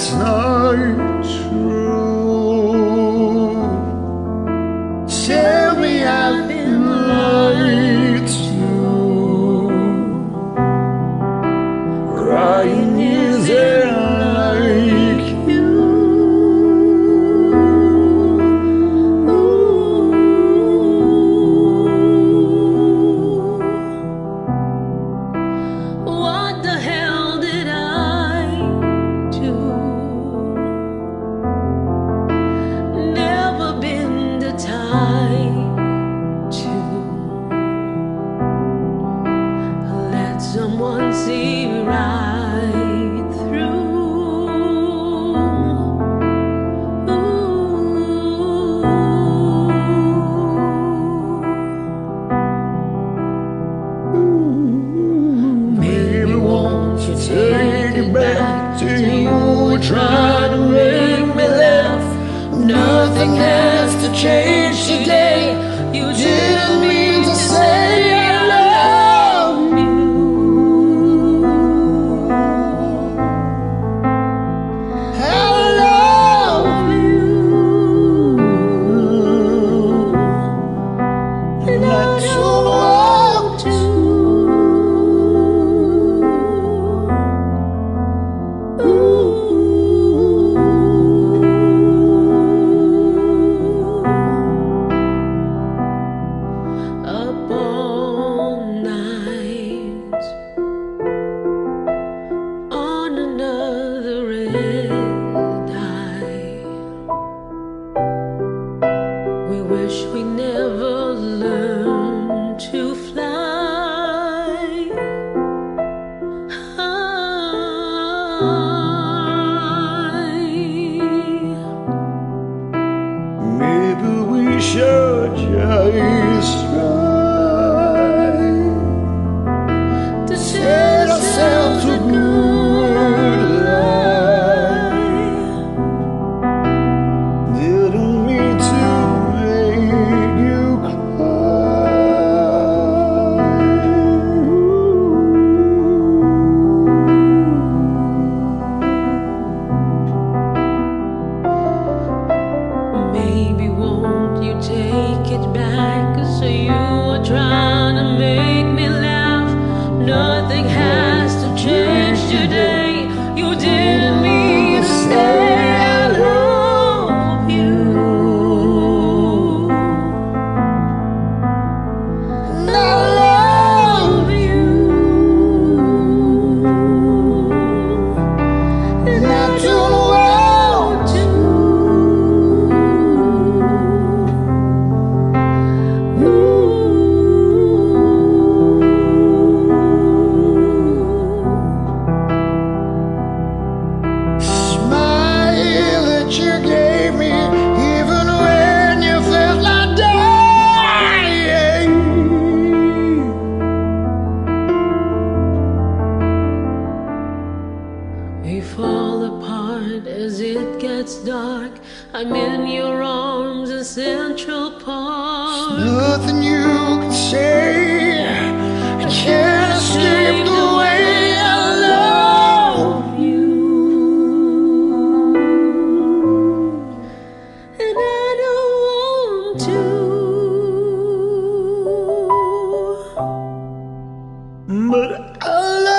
It's not true. Maybe we should just try. nothing happened. it's dark. I'm in your arms in Central Park. There's nothing you can say. I, can't, escape the way I love you. And I don't want to. But I love